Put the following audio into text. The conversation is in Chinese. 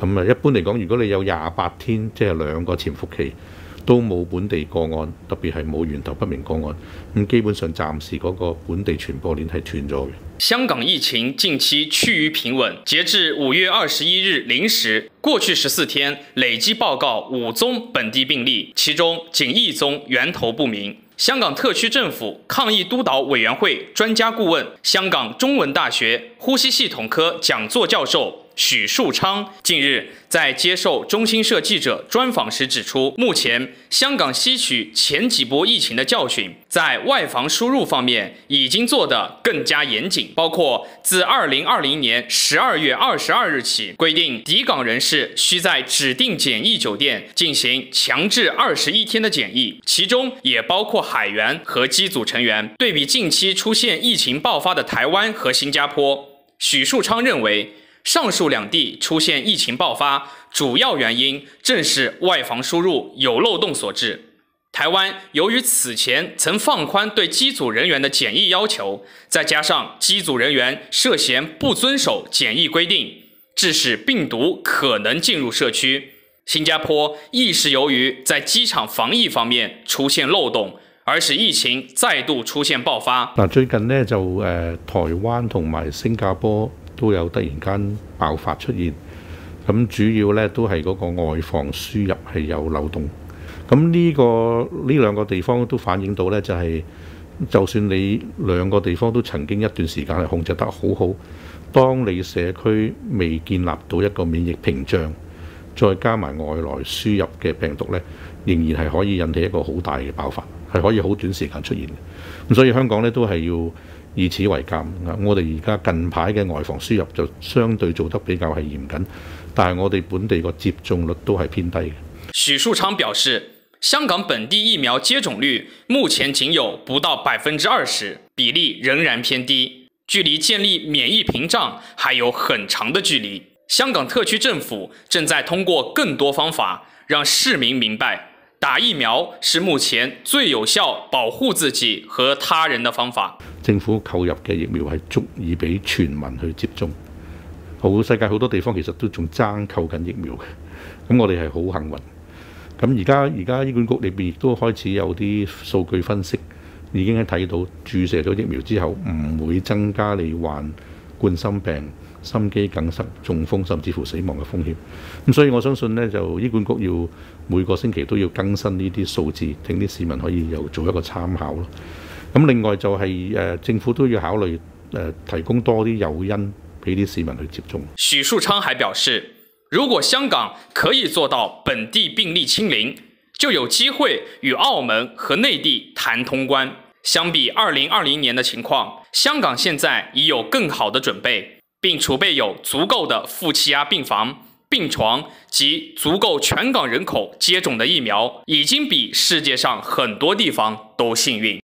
咁啊，一般嚟講，如果你有廿八天，即係兩個潛伏期。都冇本地個案，特別係冇源頭不明個案，咁基本上暫時嗰個本地傳播鏈係斷咗嘅。香港疫情近期趨於平穩，截至五月二十一日零時，過去十四天累計報告五宗本地病例，其中僅一宗源頭不明。香港特區政府抗疫督導委員會專家顧問、香港中文大學呼吸系統科講座教授。许树昌近日在接受中新社记者专访时指出，目前香港吸取前几波疫情的教训，在外防输入方面已经做得更加严谨，包括自二零二零年十二月二十二日起，规定抵港人士需在指定检疫酒店进行强制二十一天的检疫，其中也包括海员和机组成员。对比近期出现疫情爆发的台湾和新加坡，许树昌认为。上述兩地出現疫情爆發，主要原因正是外防輸入有漏洞所致。台灣由於此前曾放寬對機組人員的檢疫要求，再加上機組人員涉嫌不遵守檢疫規定，致使病毒可能進入社區。新加坡亦是由於在機場防疫方面出現漏洞，而使疫情再度出現爆發。嗱，最近呢，就誒、呃、台灣同埋新加坡。都有突然間爆發出現，咁主要呢都係嗰個外防輸入係有漏洞。咁呢個呢兩個地方都反映到呢，就係就算你兩個地方都曾經一段時間係控制得好好，當你社區未建立到一個免疫屏障，再加埋外來輸入嘅病毒呢，仍然係可以引起一個好大嘅爆發，係可以好短時間出現嘅。咁所以香港呢都係要。以此為鑑，我哋而家近排嘅外防輸入就相對做得比較係嚴謹，但係我哋本地個接種率都係偏低嘅。許樹昌表示，香港本地疫苗接種率目前僅有不到百分之二十，比例仍然偏低，距離建立免疫屏障還有很長的距離。香港特區政府正在通過更多方法，讓市民明白。打疫苗是目前最有效保護自己和他人的方法。政府購入嘅疫苗係足以俾全民去接種。好，世界好多地方其實都仲爭購緊疫苗嘅。咁我哋係好幸運。咁而家而家醫管局裏邊亦都開始有啲數據分析，已經係睇到注射咗疫苗之後唔會增加你患冠心病。心肌梗塞、中風甚至乎死亡嘅風險，咁所以我相信呢，就醫管局要每個星期都要更新呢啲數字，令啲市民可以又做一個參考咯。咁另外就係誒政府都要考慮誒提供多啲誘因俾啲市民去接種。許樹昌還表示，如果香港可以做到本地病例清零，就有機會與澳門和內地談通關。相比二零二零年的情況，香港現在已有更好的準備。並儲備有足夠的負氣壓病房、病床及足夠全港人口接種的疫苗，已經比世界上很多地方都幸運。